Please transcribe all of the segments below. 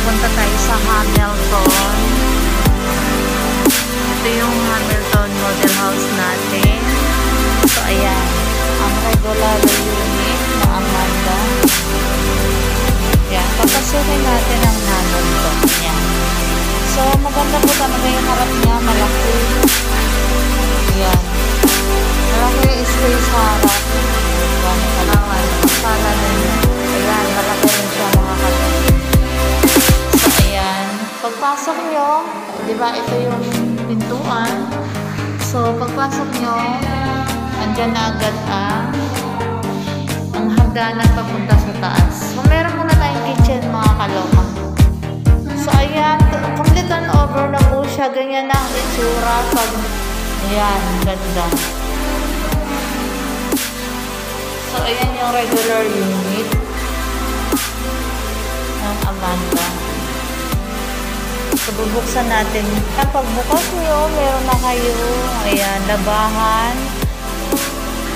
pupunta tayo sa Hamilton. Ito yung Hamilton Model House natin. So, ayan. Ang regular unit na Amanda. Yan. Papasukin natin ang Hamilton. Yan. So, maganda po talaga yung harap niya. Malaki. Pagpasok nyo, di ba ito yung pintuan. So, pagpasok nyo, andyan na agad ang ang hagdanan papunta sa taas. So, meron muna tayong kitchen mga kaloka. So, ayan. Complete on over na po siya. Ganyan na ang itsura pag ayan, ganda. So, ayan yung regular unit ng Amanda. So, bubuksan natin. At pagbukas nyo, meron na kayo, ayan, labahan.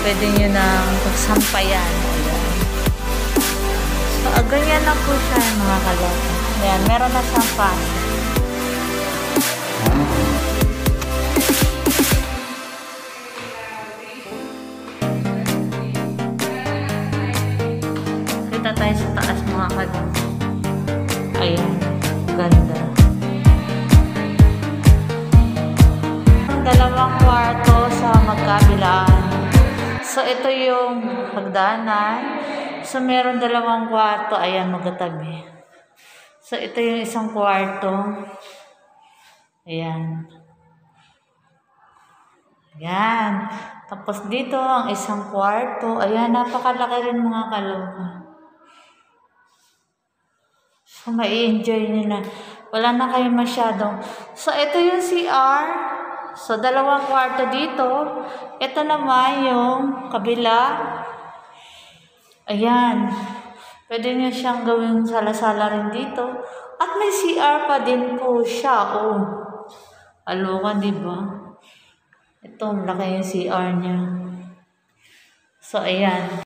Pwede nyo nang pagsampayan. Ayan. So, ah, ganyan na po siya, mga kalota. Ayan, meron na siyang paso. Kita tayo sa taas, mga kalota. Ayan, ganda. So, ito yung hagdanan. So, meron dalawang kwarto. Ayan, magkatabi. So, ito yung isang kwarto. Ayan. Ayan. Tapos dito, ang isang kwarto. Ayan, napakalaki rin mga kaloka. So, mai-enjoy nyo na. Wala na kayo masyadong. So, ito yung CR. So, dalawang kwarto dito. Ito naman yung kabila. Ayan. Pwede nyo siyang gawing sala-sala rin dito. At may CR pa din po siya. Oh. Aloka, di ba? Ito, malaki yung CR niya. So, ayan.